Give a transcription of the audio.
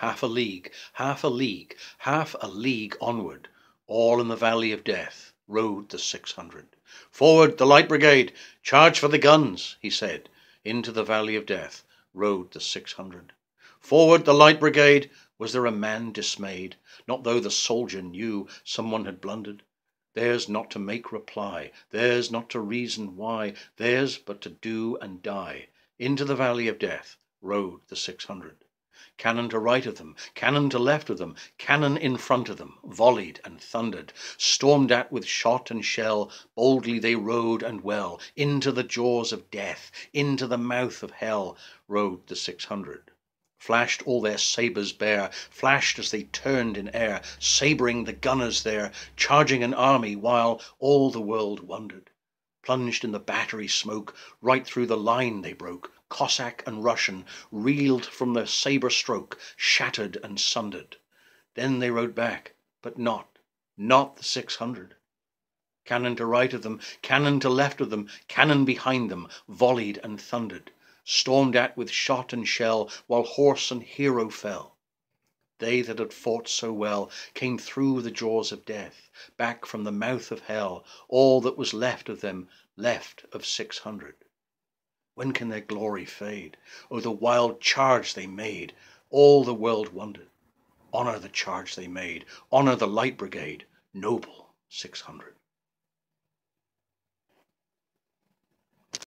Half a league, half a league, half a league onward, all in the valley of death, rode the six hundred. "Forward, the Light Brigade! Charge for the guns!" he said. Into the valley of death rode the six hundred. "Forward, the Light Brigade!" Was there a man dismayed? Not though the soldier knew some one had blundered. Theirs not to make reply, theirs not to reason why, Theirs but to do and die. Into the valley of death rode the six hundred. Cannon to right of them, cannon to left of them, Cannon in front of them, volleyed and thundered. Stormed at with shot and shell, Boldly they rode and well. Into the jaws of death, into the mouth of hell, Rode the six hundred. Flashed all their sabres bare, Flashed as they turned in air, Sabring the gunners there, Charging an army, while All the world wondered. Plunged in the battery smoke, Right through the line they broke. Cossack and Russian Reeled from the sabre stroke, Shattered and sundered. Then they rode back, but not, Not the six hundred. Cannon to right of them, Cannon to left of them, Cannon behind them, Volleyed and thundered stormed at with shot and shell, while horse and hero fell. They that had fought so well came through the jaws of death, back from the mouth of hell, all that was left of them, left of six hundred. When can their glory fade? Oh, the wild charge they made! All the world wondered. Honor the charge they made! Honor the Light Brigade! Noble six hundred!